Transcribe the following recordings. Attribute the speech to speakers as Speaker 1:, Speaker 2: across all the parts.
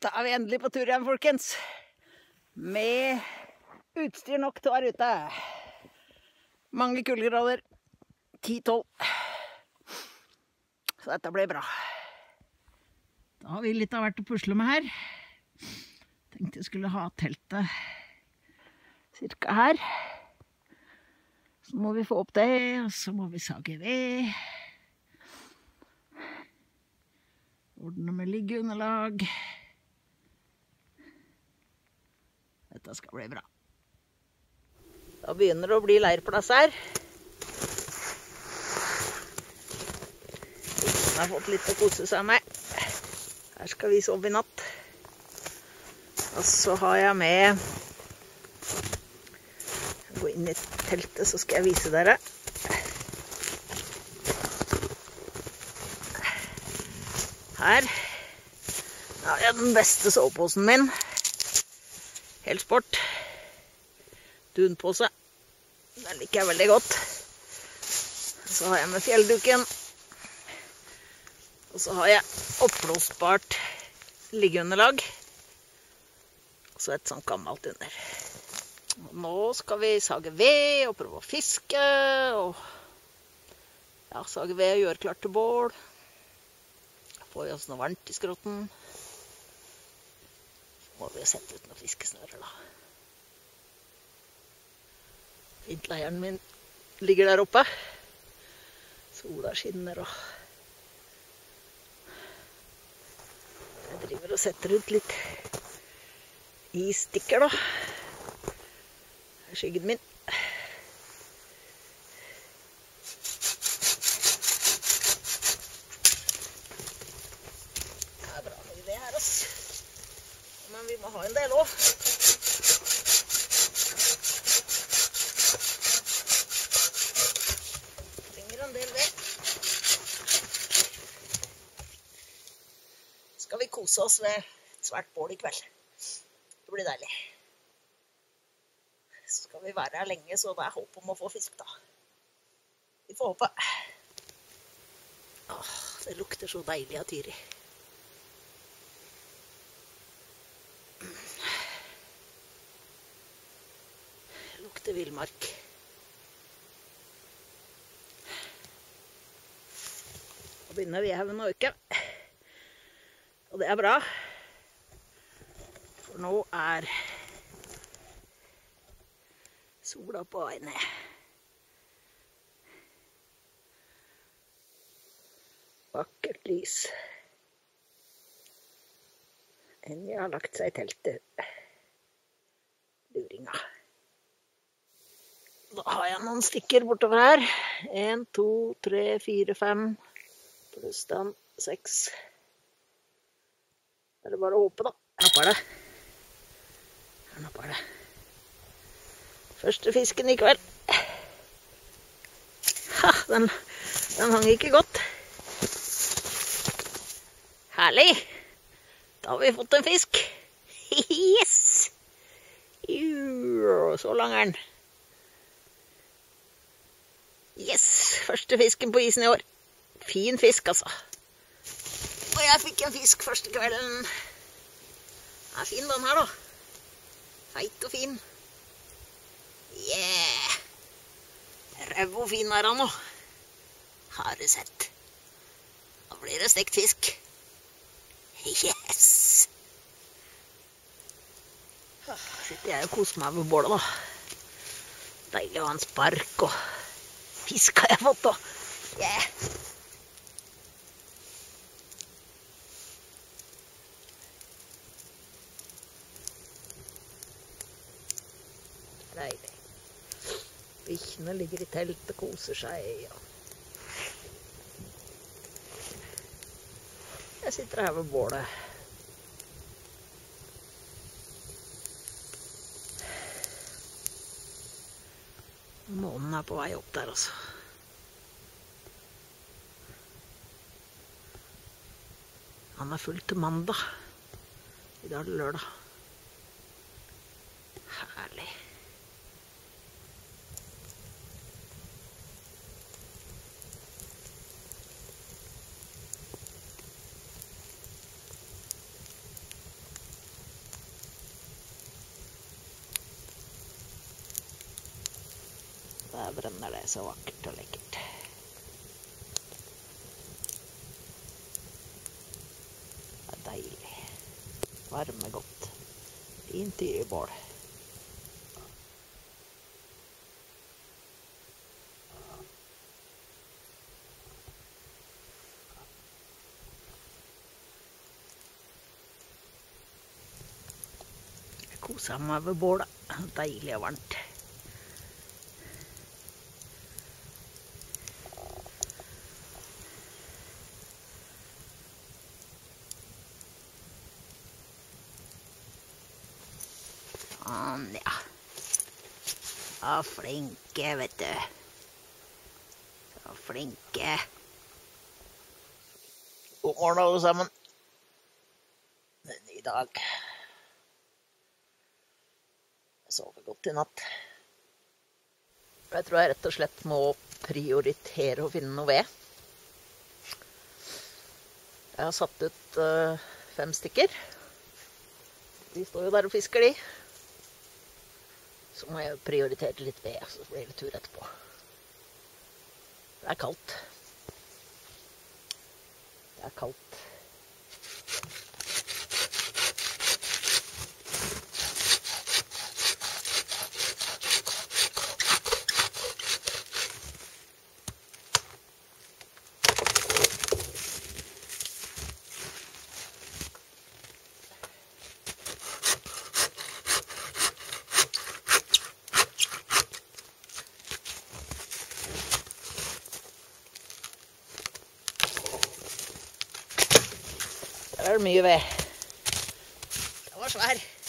Speaker 1: Da er vi endelig på tur igjen, folkens. Med utstyr nok til å være ute. Mange kuldegrader. 10-12. Så dette blir bra. Da har vi litt av hvert å pusle med her. Tenkte jeg skulle ha teltet cirka her. Så må vi få opp det, og så må vi sage ved. Ordne med liggeunderlag. Dette skal bli bra. Da begynner det å bli leirplass her. Guttene har fått litt å kose seg med. Her skal vi sove i natt. Og så har jeg med Gå inn i teltet, så skal jeg vise dere. Her har jeg den beste soveposen min. Helsport. Dunpose. Den liker jeg veldig godt. Så har jeg med fjellduken. Og så har jeg oppblåsbart liggeunderlag. Og så et sånt gammelt under. Og nå skal vi sage ved og prøve å fiske. Og ja, sage ved og gjøre klart til bål. Får vi oss noe varmt i skrotten. Må vi jo sette ut noen fiskesnører, da. Fintleieren min ligger der oppe. Sola skinner og Jeg driver og setter ut litt isstikker, da. Her er skyggen min. Det er bra med det her, ass. Men vi må ha en del òg. Trenger en del ved. Skal vi kose oss ved et svært bål i kveld. Det blir deilig. Så skal vi være her lenge, så det er håp om å få fisk, da. Vi får håpe. Åh, det lukter så deilig av Tyri. Lukter villmark. Nå begynner vedhaugen å øke. Og det er bra. For nå er sola på vei ned. Vakkert lys. Enja har lagt seg i teltet. Luringa. Da har jeg noen stikker bortover her. Én, to, tre, fire, fem. Pluss den seks. Er det bare å håpe, da. Her napper det. Her napper det. Første fisken i kveld. Ha, den, den hang ikke godt. Herlig. Da har vi fått en fisk. Yes! Så lang er den. Yes! Første fisken på isen i år. Fin fisk, altså. Og jeg fikk en fisk første kvelden. Den er fin, den her, da. Feit og fin. Yeah! Røv og fin er han nå. Har du sett? Da blir det stekt fisk. Yes! Sitter jeg og koser meg ved bålet, da. Deilig å ha en spark og fisk har jeg fått, da. Yeah! Deilig. Bikkjene ligger i telt og koser seg. Ja. Jeg sitter her ved bålet. Månen er på vei opp der, altså. Han er full til mandag. I dag er det lørdag. Herlig. Der brenner det så vakkert og lekkert. Det er deilig. Varme godt. Fint i bål. Koser meg ved bålet. Deilig og varmt. Sånn, ja. Ja, flinke, vet du. Så flinke. God morgen, alle sammen. Det er en ny dag. Jeg sover godt i natt. Jeg tror jeg rett og slett må prioritere å finne noe ved. Jeg har satt ut eh, fem stykker. De står jo der og fisker, de. Så må jeg prioritere litt ved, så blir det tur etterpå. Det er kaldt. Det er kaldt. Der er det mye ved. Den var svær.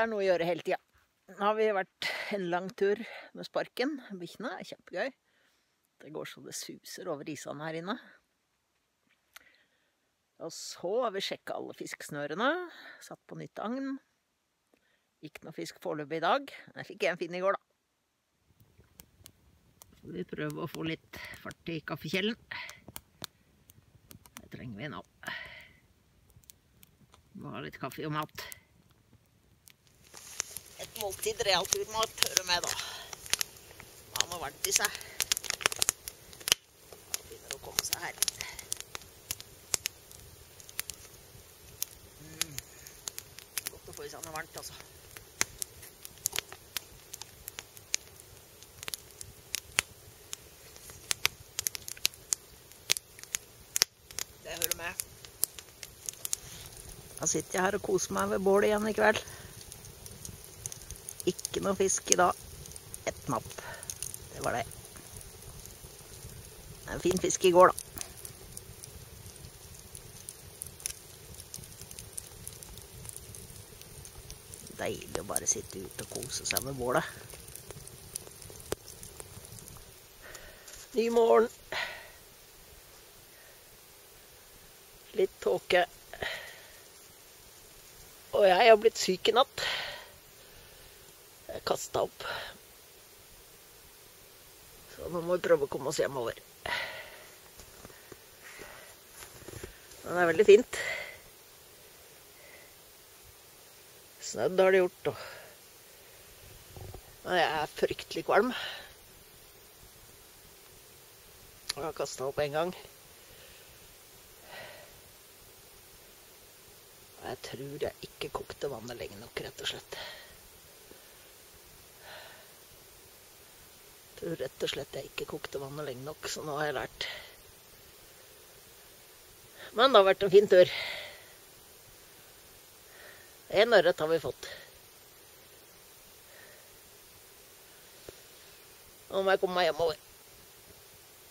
Speaker 1: Det er noe å gjøre hele tida. Nå har vi vært en lang tur med sparken. Bikkjene er kjempegøy. Det går så det suser over isene her inne. Og så har vi sjekka alle fisksnørene. Satt på nytt agn. Ikke noe fisk foreløpig i dag. Jeg fikk en fin i går, da. Så vi prøver å få litt fart i kaffekjelen. Det trenger vi nå. Må ha litt kaffe og mat. Måltid realturmat hører med, da. Ha noe varmt i seg. Da begynner det å komme seg her. Mm. Godt å få i seg noe varmt, altså. Det hører med. Da sitter jeg her og koser meg ved bålet igjen i kveld. Ikke noe fisk i dag. Et napp. Det var det. En fin fisk i går, da. Deilig å bare sitte ute og kose seg med bålet. Ny morgen. Litt tåke. Og jeg har blitt syk i natt. Jeg kasta opp. Så nå må vi prøve å komme oss hjemover. Men det er veldig fint. Snødd har det gjort, og Men jeg er fryktelig kvalm. Jeg har kasta opp en gang. Jeg tror jeg ikke kokte vannet lenge nok, rett og slett. Tror rett og slett jeg ikke kokte vannet lenge nok, så nå har jeg lært. Men det har vært en fin tur. En ørret har vi fått. Nå må jeg komme meg hjemover.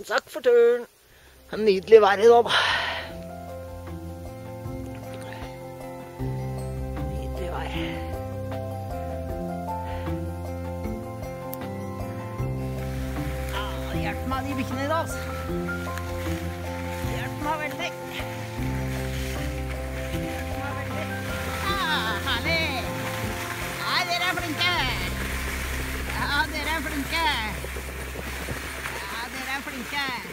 Speaker 1: Takk for turen. Det er nydelig vær i dag, da. Ja, hjelper meg, de bikkjene i dag, altså. Hjelp meg veldig. Veldig. Ja, herlig. Ja, dere er flinke. Ja, dere er flinke. Ja, dere er flinke.